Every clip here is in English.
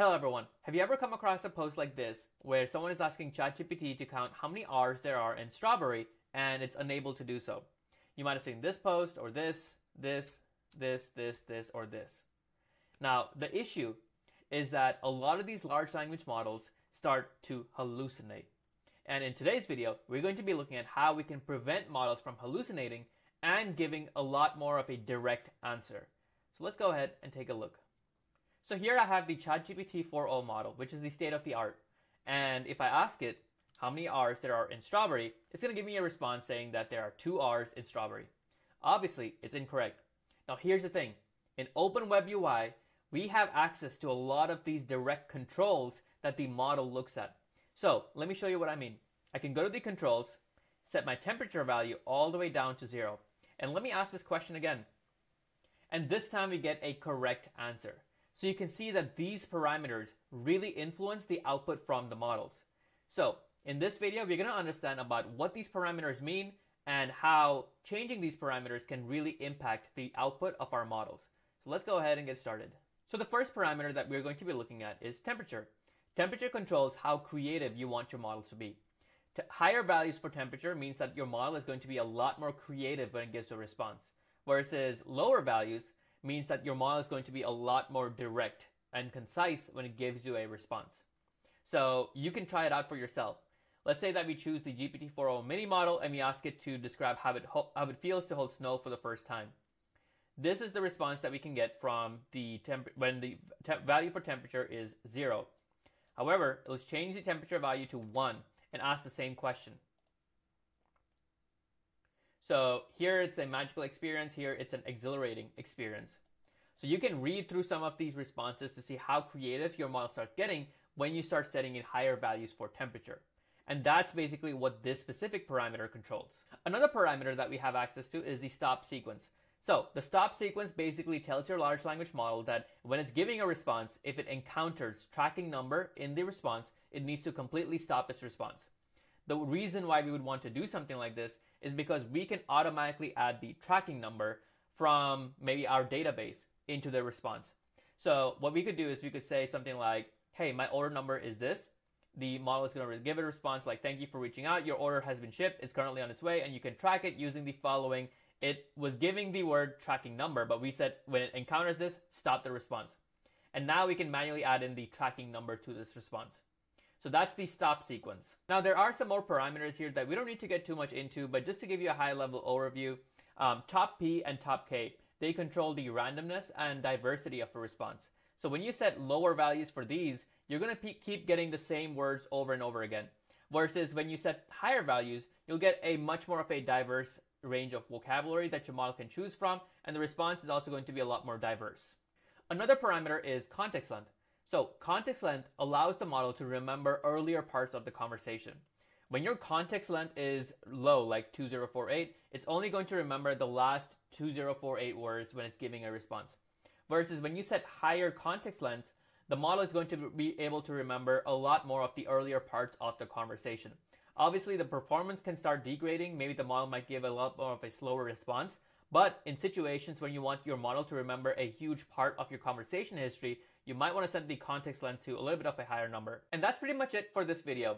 Hello everyone. Have you ever come across a post like this where someone is asking ChatGPT to count how many R's there are in strawberry and it's unable to do so? You might have seen this post or this, this, this, this, this, or this. Now, the issue is that a lot of these large language models start to hallucinate. And in today's video, we're going to be looking at how we can prevent models from hallucinating and giving a lot more of a direct answer. So let's go ahead and take a look. So here I have the ChatGPT 4o model, which is the state of the art. And if I ask it how many R's there are in strawberry, it's going to give me a response saying that there are two R's in strawberry. Obviously, it's incorrect. Now here's the thing. In OpenWebUI, we have access to a lot of these direct controls that the model looks at. So let me show you what I mean. I can go to the controls, set my temperature value all the way down to zero. And let me ask this question again. And this time we get a correct answer. So you can see that these parameters really influence the output from the models. So in this video, we're going to understand about what these parameters mean and how changing these parameters can really impact the output of our models. So let's go ahead and get started. So the first parameter that we're going to be looking at is temperature. Temperature controls how creative you want your model to be. T higher values for temperature means that your model is going to be a lot more creative when it gives a response. Versus lower values means that your model is going to be a lot more direct and concise when it gives you a response. So you can try it out for yourself. Let's say that we choose the GPT-4o mini model and we ask it to describe how it, how it feels to hold snow for the first time. This is the response that we can get from the temp when the value for temperature is zero. However, let's change the temperature value to one and ask the same question. So here it's a magical experience, here it's an exhilarating experience. So you can read through some of these responses to see how creative your model starts getting when you start setting in higher values for temperature. And that's basically what this specific parameter controls. Another parameter that we have access to is the stop sequence. So the stop sequence basically tells your large language model that when it's giving a response, if it encounters tracking number in the response, it needs to completely stop its response. The reason why we would want to do something like this is because we can automatically add the tracking number from maybe our database into the response. So what we could do is we could say something like, hey, my order number is this. The model is going to give a response like, thank you for reaching out. Your order has been shipped. It's currently on its way. And you can track it using the following. It was giving the word tracking number, but we said when it encounters this, stop the response. And now we can manually add in the tracking number to this response. So that's the stop sequence. Now there are some more parameters here that we don't need to get too much into, but just to give you a high level overview, um, top P and top K, they control the randomness and diversity of a response. So when you set lower values for these, you're going to keep getting the same words over and over again. Versus when you set higher values, you'll get a much more of a diverse range of vocabulary that your model can choose from, and the response is also going to be a lot more diverse. Another parameter is context length. So context length allows the model to remember earlier parts of the conversation. When your context length is low, like 2048, it's only going to remember the last 2048 words when it's giving a response. Versus when you set higher context length, the model is going to be able to remember a lot more of the earlier parts of the conversation. Obviously, the performance can start degrading. Maybe the model might give a lot more of a slower response. But in situations when you want your model to remember a huge part of your conversation history, you might want to set the context length to a little bit of a higher number. And that's pretty much it for this video.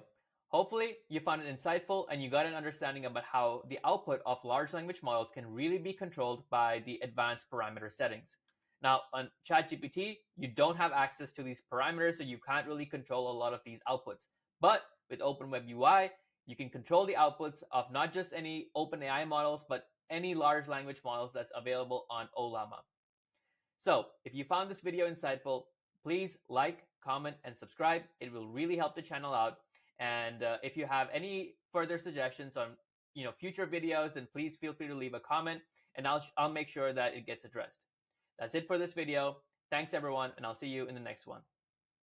Hopefully you found it insightful and you got an understanding about how the output of large language models can really be controlled by the advanced parameter settings. Now on ChatGPT, you don't have access to these parameters, so you can't really control a lot of these outputs. But with OpenWebUI, you can control the outputs of not just any OpenAI models, but any large language models that's available on Ollama. So if you found this video insightful, please like, comment, and subscribe. It will really help the channel out. And uh, if you have any further suggestions on you know future videos, then please feel free to leave a comment, and I'll I'll make sure that it gets addressed. That's it for this video. Thanks everyone, and I'll see you in the next one.